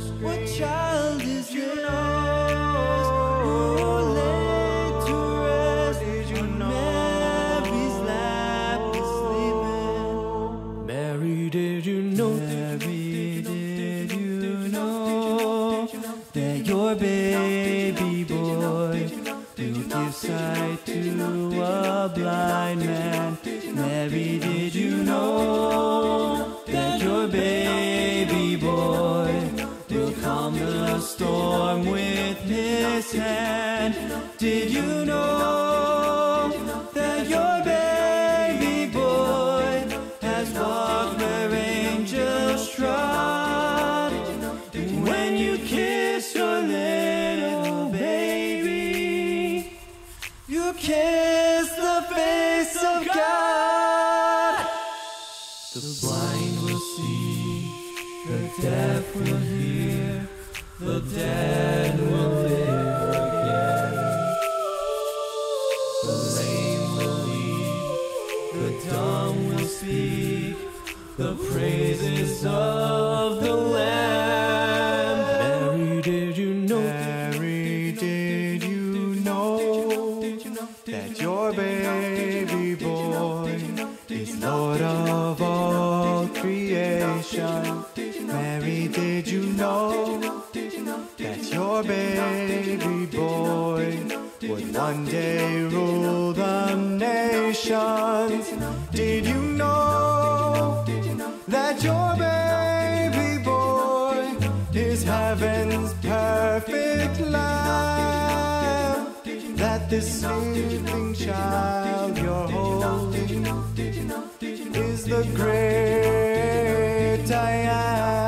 What child? this sleeping child you're holding is the great I am.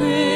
Sang